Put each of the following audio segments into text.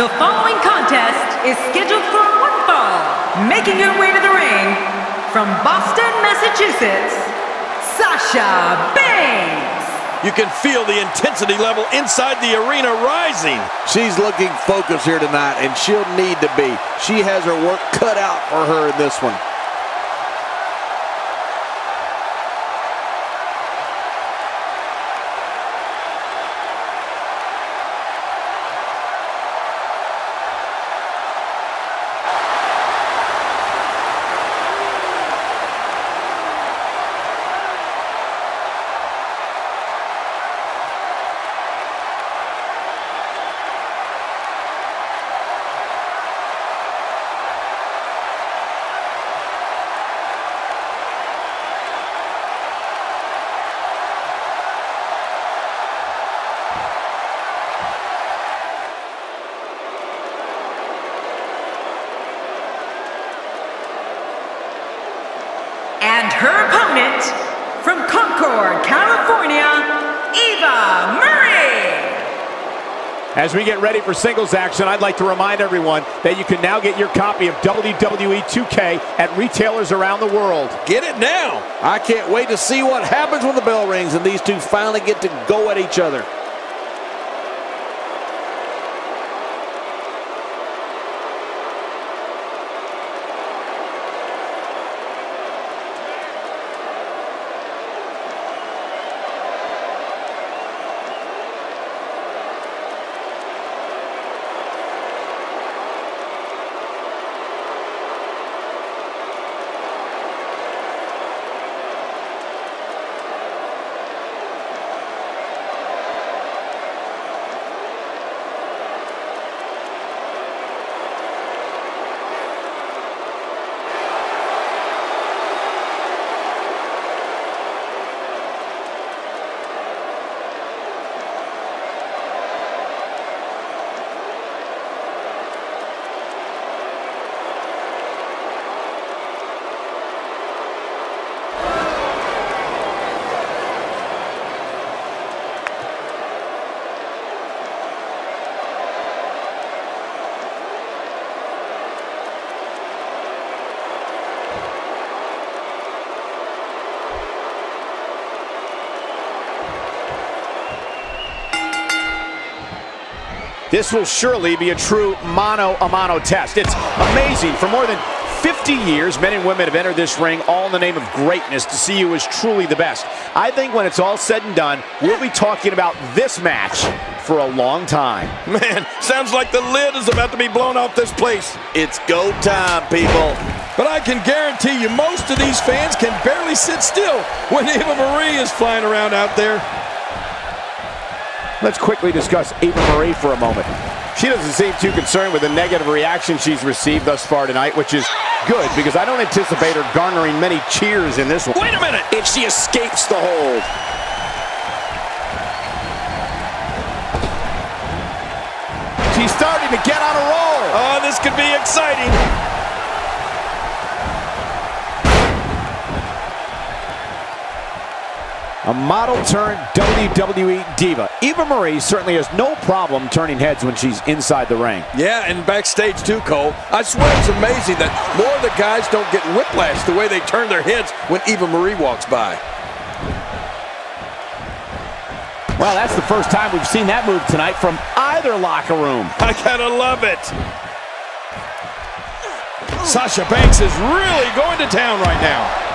The following contest is scheduled for one fall. Making her way to the ring from Boston, Massachusetts, Sasha Banks. You can feel the intensity level inside the arena rising. She's looking focused here tonight, and she'll need to be. She has her work cut out for her in this one. As we get ready for singles action, I'd like to remind everyone that you can now get your copy of WWE 2K at retailers around the world. Get it now. I can't wait to see what happens when the bell rings and these two finally get to go at each other. This will surely be a true mano-a-mano test. It's amazing. For more than 50 years, men and women have entered this ring all in the name of greatness to see who is truly the best. I think when it's all said and done, we'll be talking about this match for a long time. Man, sounds like the lid is about to be blown off this place. It's go time, people. But I can guarantee you most of these fans can barely sit still when Eva Marie is flying around out there. Let's quickly discuss Eva Marie for a moment. She doesn't seem too concerned with the negative reaction she's received thus far tonight, which is good because I don't anticipate her garnering many cheers in this one. Wait a minute! If she escapes the hold. She's starting to get on a roll. Oh, this could be exciting. A model turned WWE diva. Eva Marie certainly has no problem turning heads when she's inside the ring. Yeah, and backstage too, Cole. I swear it's amazing that more of the guys don't get whiplash the way they turn their heads when Eva Marie walks by. Well, that's the first time we've seen that move tonight from either locker room. I gotta love it. Sasha Banks is really going to town right now.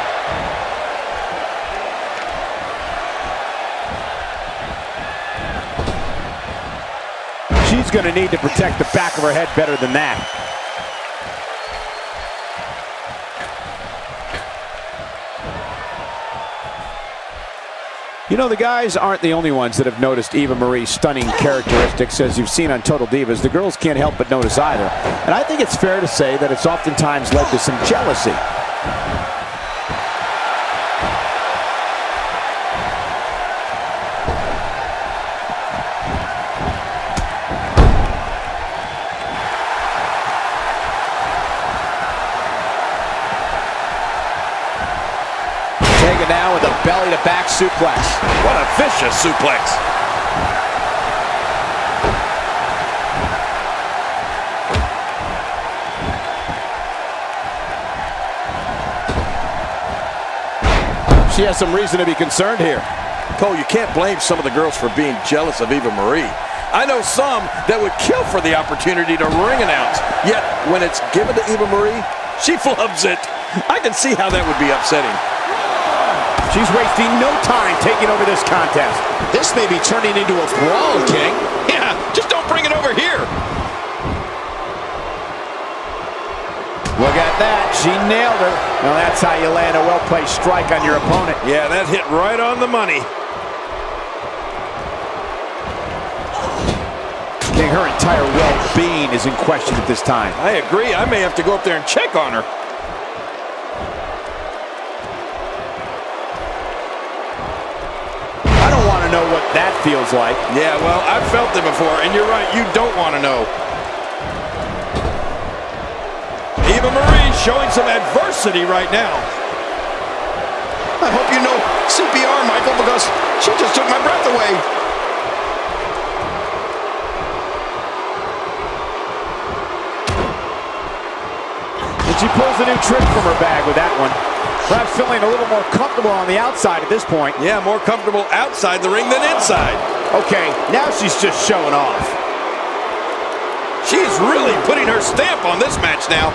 She's going to need to protect the back of her head better than that. You know, the guys aren't the only ones that have noticed Eva Marie's stunning characteristics, as you've seen on Total Divas. The girls can't help but notice either. And I think it's fair to say that it's oftentimes led to some jealousy. back suplex. What a vicious suplex. She has some reason to be concerned here. Cole, you can't blame some of the girls for being jealous of Eva Marie. I know some that would kill for the opportunity to ring announce. Yet, when it's given to Eva Marie, she flubs it. I can see how that would be upsetting. She's wasting no time taking over this contest. This may be turning into a brawl, King. Yeah, just don't bring it over here. Look at that. She nailed her. Now that's how you land a well-placed strike on your opponent. Yeah, that hit right on the money. King, her entire well-being is in question at this time. I agree. I may have to go up there and check on her. Know what that feels like. Yeah, well, I've felt it before, and you're right. You don't want to know. Eva Marie showing some adversity right now. I hope you know CPR, Michael, because she just took my breath away. And she pulls a new trick from her bag with that one. Perhaps feeling a little more comfortable on the outside at this point. Yeah, more comfortable outside the ring than inside. Okay, now she's just showing off. She's really putting her stamp on this match now.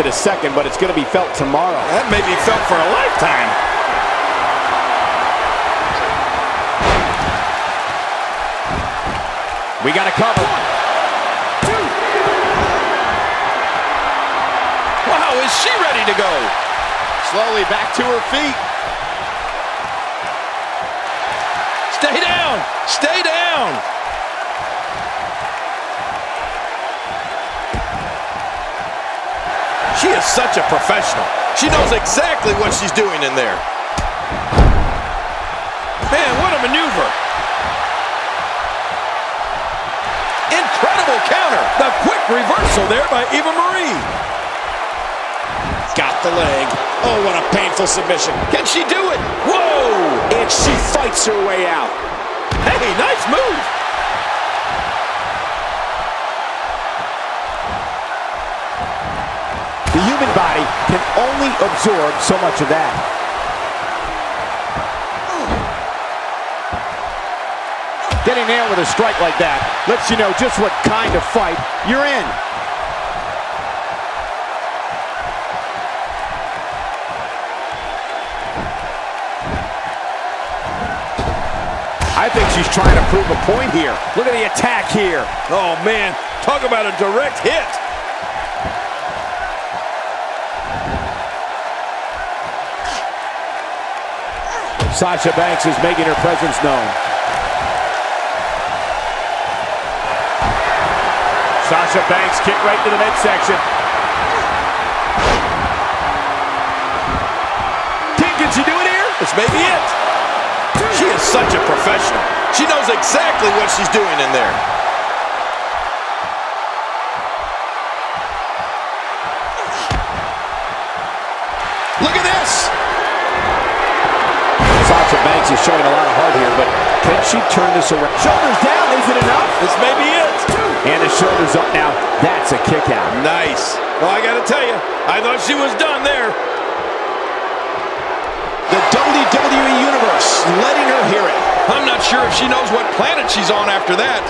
Lasted a second, but it's going to be felt tomorrow. That may be felt for a lifetime. We got a cover. Wow, is she ready to go? Slowly back to her feet. Stay down! Stay down! She is such a professional. She knows exactly what she's doing in there. Man, what a maneuver. Incredible counter. The quick reversal there by Eva Marie. Got the leg. Oh, what a painful submission. Can she do it? Whoa! And she fights her way out. Hey, nice move. Can only absorb so much of that. Getting nailed with a strike like that lets you know just what kind of fight you're in. I think she's trying to prove a point here. Look at the attack here. Oh, man. Talk about a direct hit. Sasha Banks is making her presence known. Sasha Banks kick right to the midsection. King, can she do it here? This may be it. She is such a professional. She knows exactly what she's doing in there. Sasha Banks is showing a lot of heart here, but can she turn this around? Shoulders down, is it enough? This may be it. And the shoulders up now. That's a kick out. Nice. Well, I got to tell you, I thought she was done there. The WWE Universe letting her hear it. I'm not sure if she knows what planet she's on after that.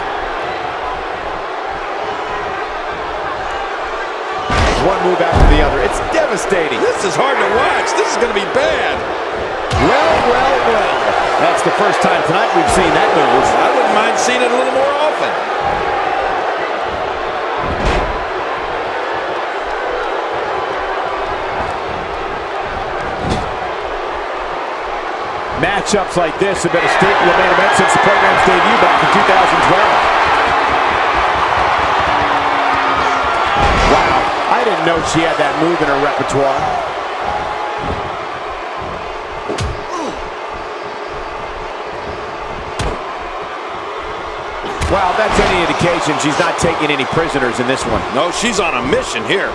One move after the other. It's devastating. This is hard to watch. This is going to be bad. Well, well, well. That's the first time tonight we've seen that move. I wouldn't mind seeing it a little more often. Matchups like this have been a staple of main event since the program's debut back in 2012. Wow, I didn't know she had that move in her repertoire. Well, that's any indication she's not taking any prisoners in this one. No, she's on a mission here.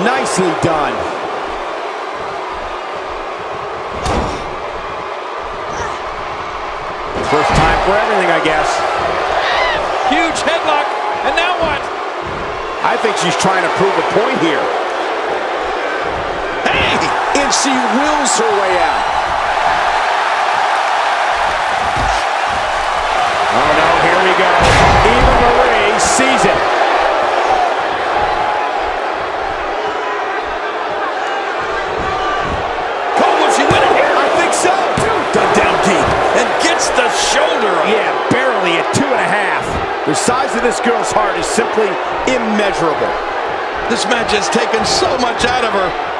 Nicely done. First time for everything, I guess. Huge headlock. And now what? I think she's trying to prove a point here. Hey! And she wills her way out. Oh, no, we go. Eva Marie sees it. Cole, will she win it here? I think so. Dug down deep and gets the shoulder up. Yeah, barely at two and a half. The size of this girl's heart is simply immeasurable. This match has taken so much out of her.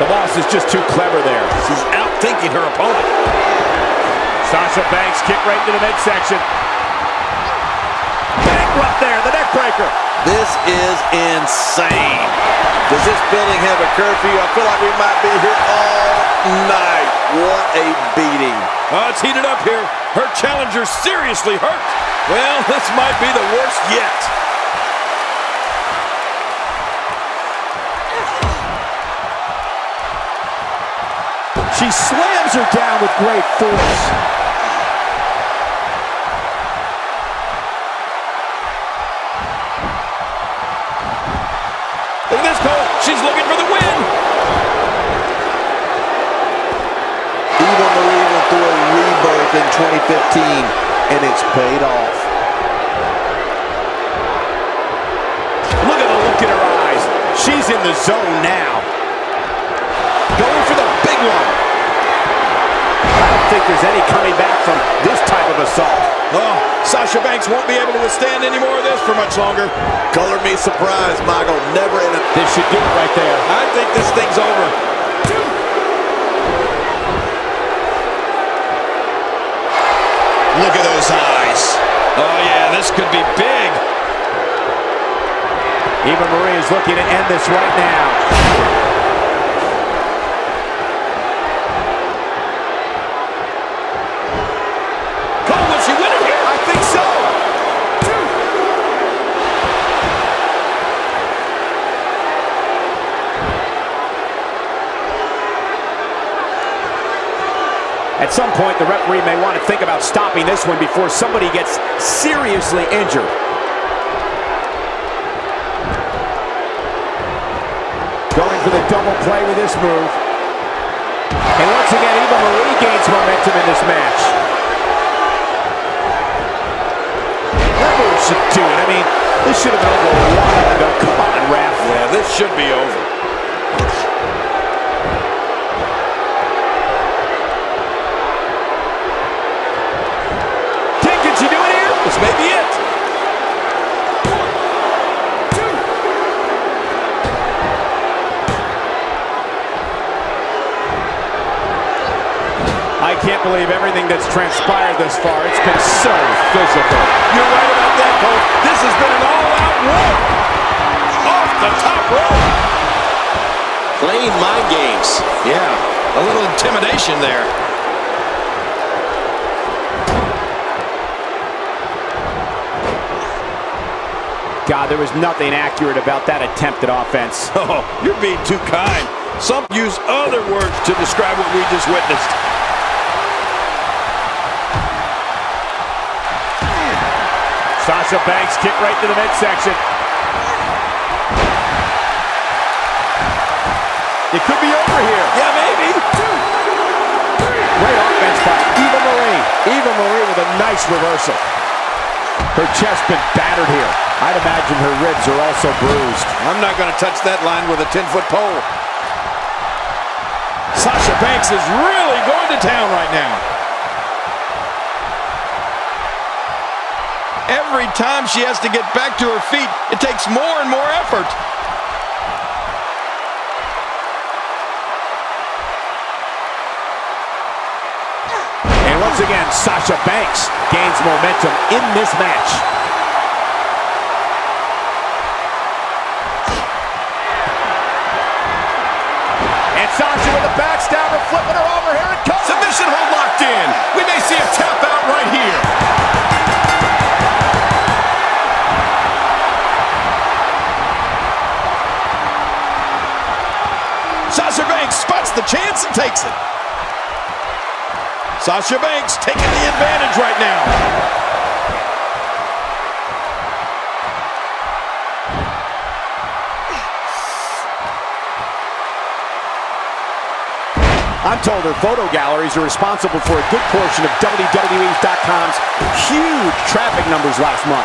The boss is just too clever there. She's outthinking her opponent. Sasha Banks kick right into the midsection. Bankrupt there, the neck breaker. This is insane. Does this building have a curfew? I feel like we might be here all night. What a beating. Oh, it's heated up here. Her challenger seriously hurt. Well, this might be the worst yet. She slams her down with great force. Look at this, Cole. She's looking for the win. Eva Marie went through a rebirth in 2015, and it's paid off. Look at the look in her eyes. She's in the zone now. There's any coming back from this type of assault. Oh, Sasha Banks won't be able to withstand any more of this for much longer. Color me surprised, Mago. Never in a... This should do it right there. I think this thing's over. Look at those eyes. Oh, yeah, this could be big. Eva Marie is looking to end this right now. At some point, the referee may want to think about stopping this one before somebody gets seriously injured. Going for the double play with this move. And once again, Eva Marie gains momentum in this match. That move should do it. I mean, this should have been over a while ago. Come on, ref. Yeah, this should be over. Can't believe everything that's transpired this far. It's been so physical. You're right about that, Cole. This has been an all-out war. Off the top rope. Playing mind games. Yeah, a little intimidation there. God, there was nothing accurate about that attempted offense. Oh, you're being too kind. Some use other words to describe what we just witnessed. Sasha Banks kick right to the midsection. It could be over here. Yeah, maybe. Great offense by Eva Marie. Eva Marie with a nice reversal. Her chest been battered here. I'd imagine her ribs are also bruised. I'm not going to touch that line with a 10-foot pole. Sasha Banks is really going to town right now. Every time she has to get back to her feet, it takes more and more effort. And once again, Sasha Banks gains momentum in this match. And Sasha with a backstabber flipping her over. Here it comes. Submission hold locked in. We may see a tap out right here. Sasha Banks taking the advantage right now. I'm told her photo galleries are responsible for a good portion of WWE.com's huge traffic numbers last month.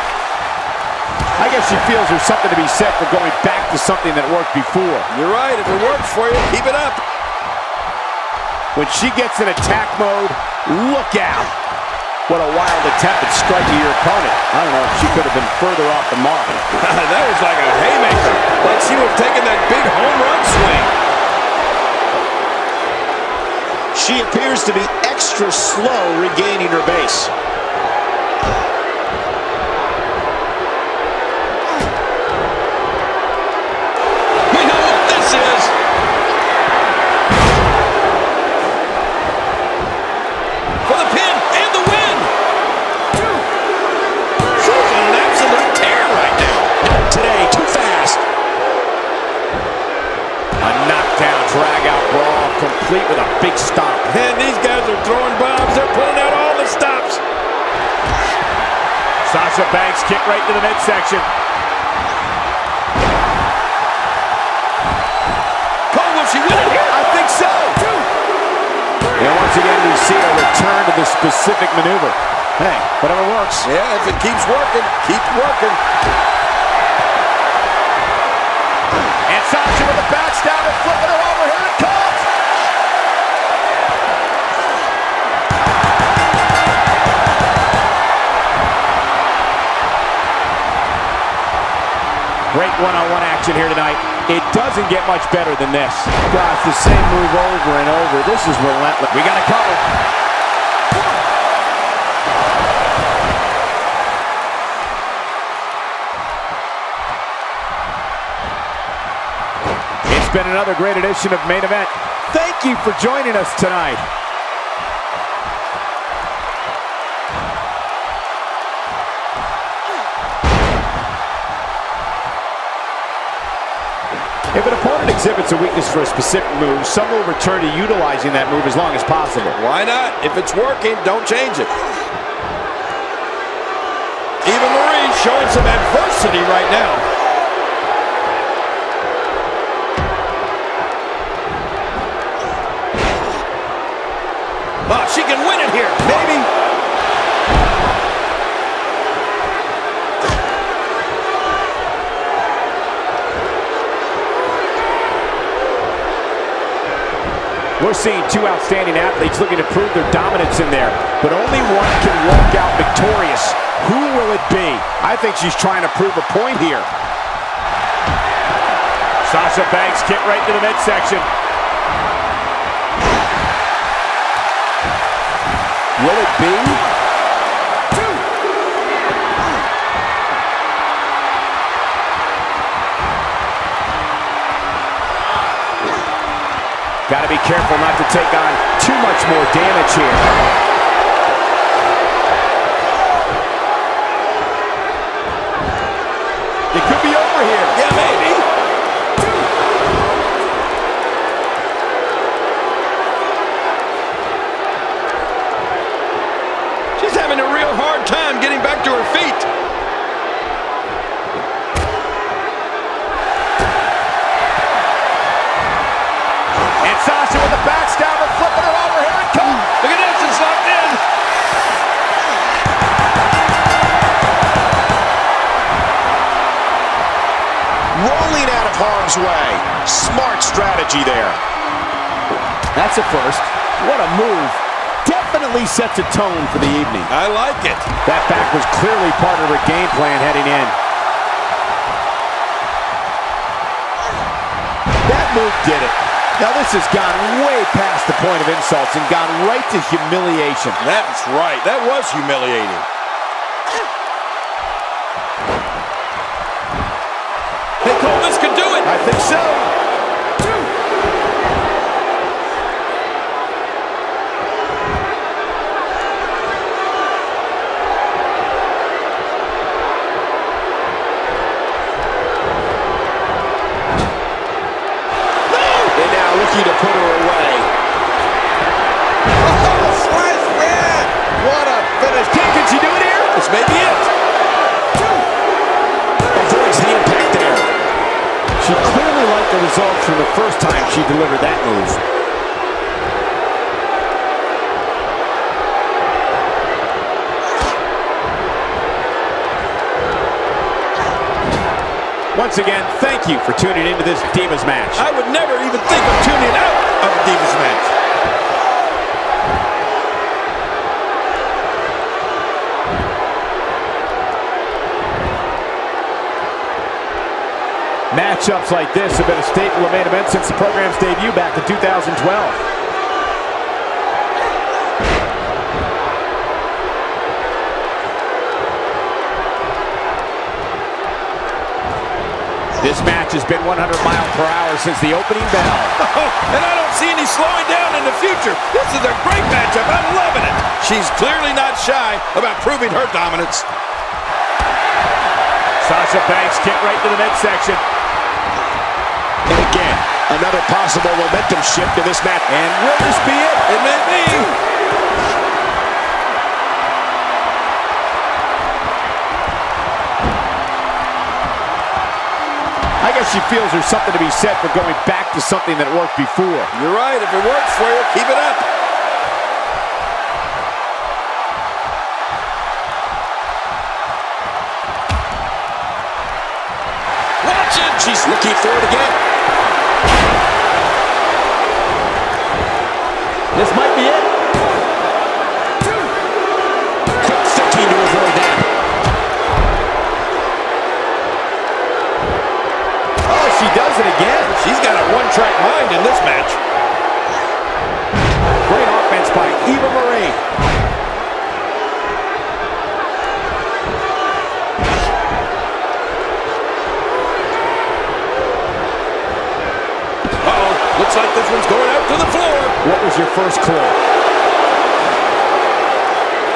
I guess she feels there's something to be said for going back to something that worked before. You're right. If it works for you, keep it up. When she gets in attack mode, look out. What a wild attempt at striking your opponent. I don't know if she could have been further off the mark. that was like a haymaker. Like she was taking that big home run swing. She appears to be extra slow regaining her base. Midsection. Cole, will she win it here? I think so. And once again, we see a return to the specific maneuver. Hey, whatever works. Yeah, if it keeps working, keep working. One-on-one action here tonight. It doesn't get much better than this. Gosh, the same move over and over. This is relentless. We got a cover. It's been another great edition of Main Event. Thank you for joining us tonight. If an opponent exhibits a weakness for a specific move, some will return to utilizing that move as long as possible. Why not? If it's working, don't change it. Eva Marie showing some adversity right now. We're seeing two outstanding athletes looking to prove their dominance in there, but only one can walk out victorious. Who will it be? I think she's trying to prove a point here. Sasha Banks kick right to the midsection. Will it be? Be careful not to take on too much more damage here. Strategy there. That's a first. What a move. Definitely sets a tone for the evening. I like it. That back was clearly part of her game plan heading in. That move did it. Now this has gone way past the point of insults and gone right to humiliation. That's right. That was humiliating. Hey, Cole, this could do it. I think so. And now looking to put her away. Oh, slice that! What a finish. Can, can she do it here? This may be it. Avoids the impact there. She clearly liked the results from the first time she delivered that move. Once again, thank you for tuning into this Divas match. I would never even think of tuning out of a Divas match. Matchups like this have been a staple of main events since the program's debut back in 2012. This match has been 100 miles per hour since the opening bell. and I don't see any slowing down in the future. This is a great matchup. I'm loving it. She's clearly not shy about proving her dominance. Sasha Banks get right to the midsection. And again, another possible momentum shift in this match. And will this be it? It may be. I guess she feels there's something to be said for going back to something that worked before. You're right. If it works for you, keep it up. She's looking for it again. One-track in this match. Great offense by Eva Marie. Uh-oh. Looks like this one's going out to the floor. What was your first clue?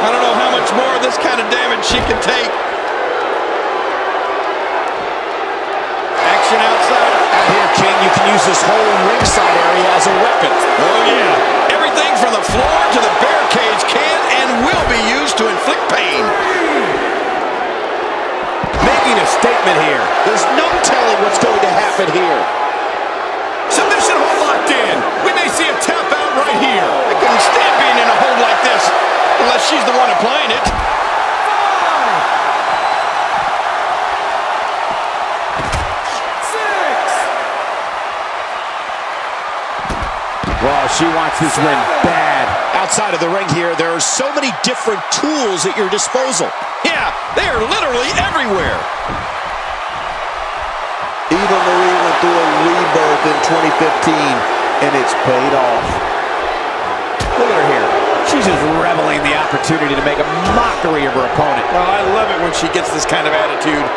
I don't know how much more of this kind of damage she can take. Action outside. Out here, King, you can use this whole ringside area as a weapon. Oh, yeah. Everything from the floor to the barricades can and will be used to inflict pain. Making a statement here. There's no telling what's going to happen here. Submission hold locked in. We may see a tap out right here. I couldn't stand being in a hold like this unless she's the one applying it. She wants this win bad. Outside of the ring here, there are so many different tools at your disposal. Yeah, they are literally everywhere. Eva Marie went through a rebirth in 2015, and it's paid off. Look at her here. She's just reveling the opportunity to make a mockery of her opponent. Oh, I love it when she gets this kind of attitude.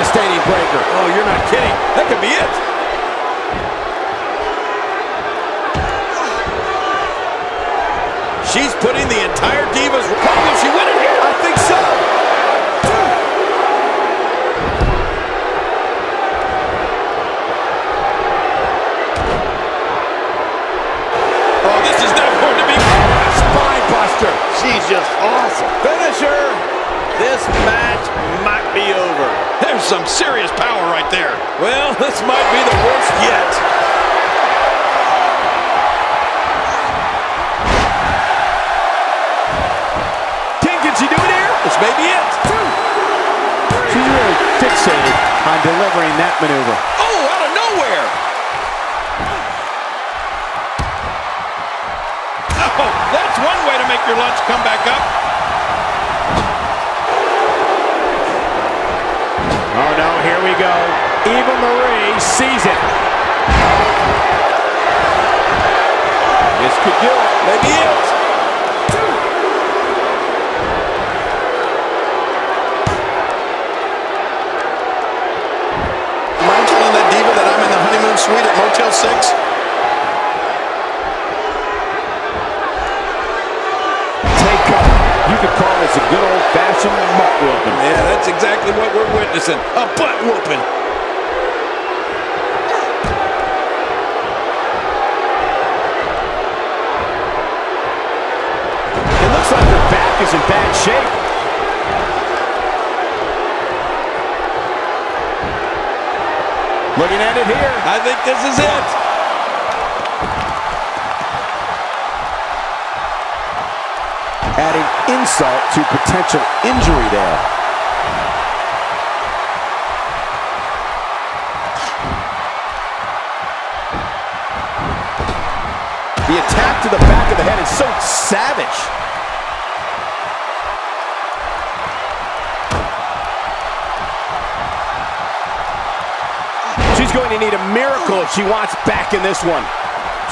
Devastating breaker. Oh, you're not kidding. That could be it. She's putting the entire Divas... Cole, will she win it here? I think so. Oh, this is not going to be... Spine buster. She's just awesome. Finisher. This match might be over. There's some serious power right there. Well, this might be the worst yet. King, can she do it here? This may be it. She's really fixated on delivering that maneuver. Oh, out of nowhere. Oh, that's one way to make your lunch come back up. Oh, no, here we go. Eva Marie sees it. This could do it. Maybe it. Mind telling that diva that I'm in the honeymoon suite at Motel 6? Take cover. You could call this a good old-fashioned butt whooping. Exactly what we're witnessing. A butt whooping. It looks like her back is in bad shape. Looking at it here. I think this is it. Adding insult to potential injury there. To the back of the head is so savage. She's going to need a miracle if she wants back in this one.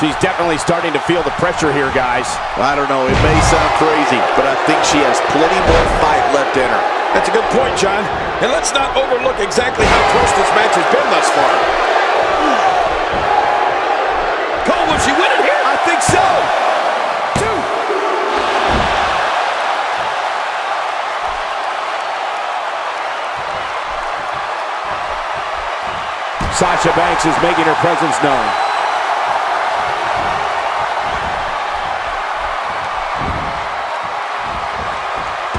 She's definitely starting to feel the pressure here, guys. I don't know. It may sound crazy, but I think she has plenty more fight left in her. That's a good point, John. And let's not overlook exactly how close this match has been thus far. Sasha Banks is making her presence known.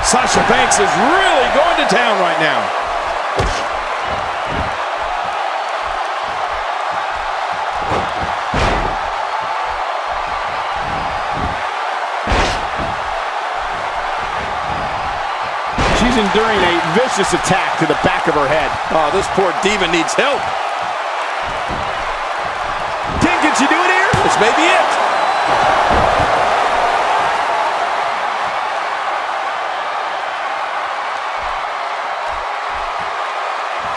Sasha Banks is really going to town right now. She's enduring a vicious attack to the back of her head. Oh, this poor diva needs help. She do it here? This may be it.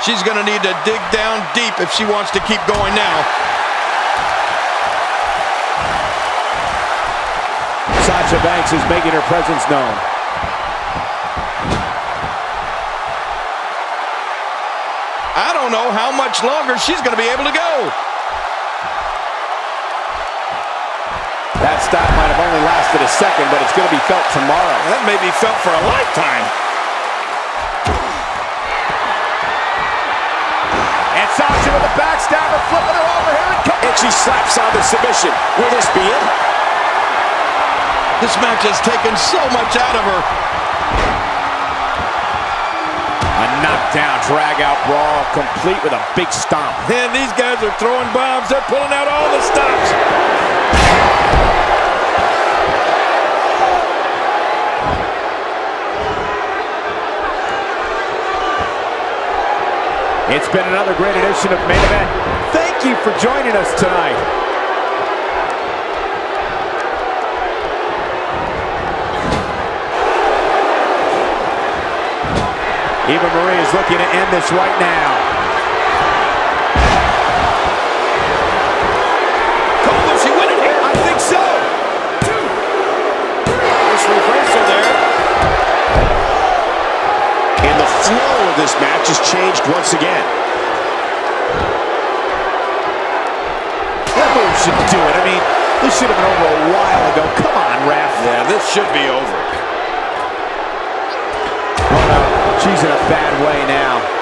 She's going to need to dig down deep if she wants to keep going now. Sasha Banks is making her presence known. I don't know how much longer she's going to be able to go. Stop might have only lasted a second, but it's going to be felt tomorrow. That may be felt for a lifetime. And Sasha with a backstabber, flipping her over here. And, and she slaps on the submission. Will this be it? This match has taken so much out of her. A knockdown, drag-out brawl, complete with a big stomp. And these guys are throwing bombs. They're pulling out all the stops. It's been another great edition of Main Event. Thank you for joining us tonight. Eva Marie is looking to end this right now. Of this match has changed once again. That move should do it. I mean, this should have been over a while ago. Come on, ref. Yeah, this should be over. Oh, uh, no. She's in a bad way now.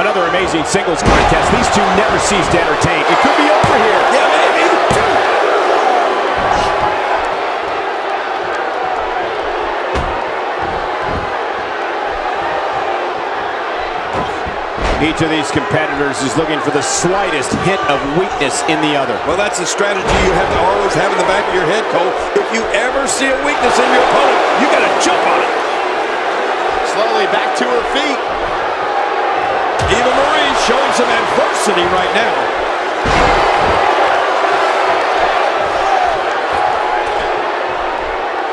Another amazing singles contest. These two never cease to entertain. It could be over here. Yeah, maybe. Each of these competitors is looking for the slightest hint of weakness in the other. Well, that's a strategy you have to always have in the back of your head, Cole. If you ever see a weakness in your opponent, you got to jump on it. Slowly back to her feet. Eva Marie showing some adversity right now.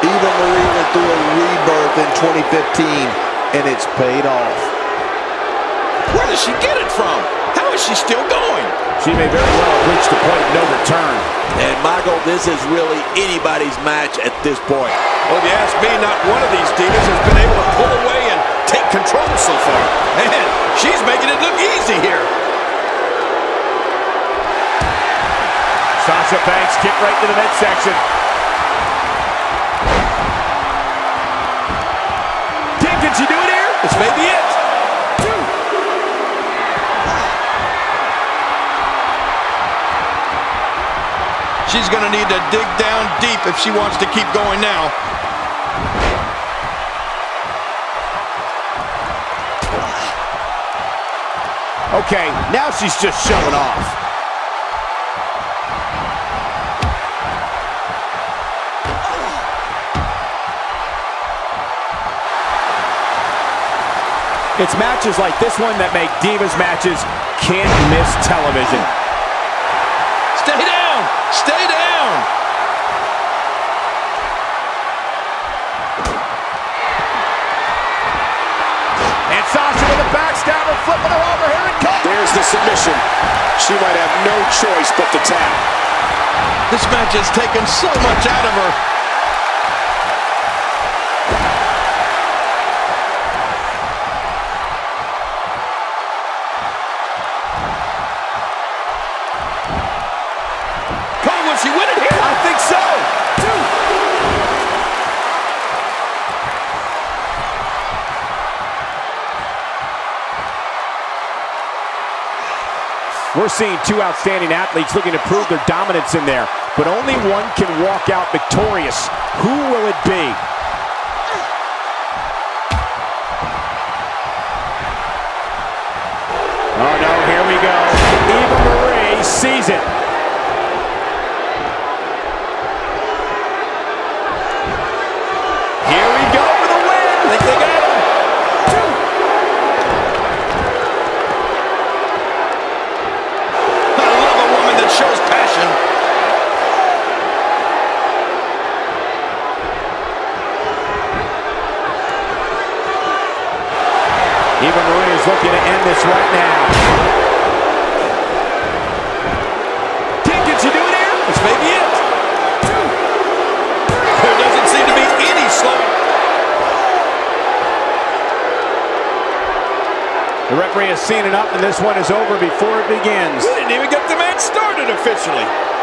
Eva Marie went through a rebirth in 2015, and it's paid off. Where does she get it from? How is she still going? She may very well have reached the point of no return. And, Michael, this is really anybody's match at this point. Well, if you ask me, not one of these demons has been able to pull away take control so far. And she's making it look easy here. Sasha Banks kick right to the midsection. King, can she do it here? This may be it. She's going to need to dig down deep if she wants to keep going now. Okay, now she's just showing off. It's matches like this one that make Divas matches can't miss television. Stay down! Stay down! And Sasha with a backstabber, flipping her over. Here the submission. She might have no choice but to tap. This match has taken so much out of her. We're seeing two outstanding athletes looking to prove their dominance in there, but only one can walk out victorious. Who will it be? Oh no, here we go. Eva Marie sees it. Seen up, and this one is over before it begins. We didn't even get the match started officially.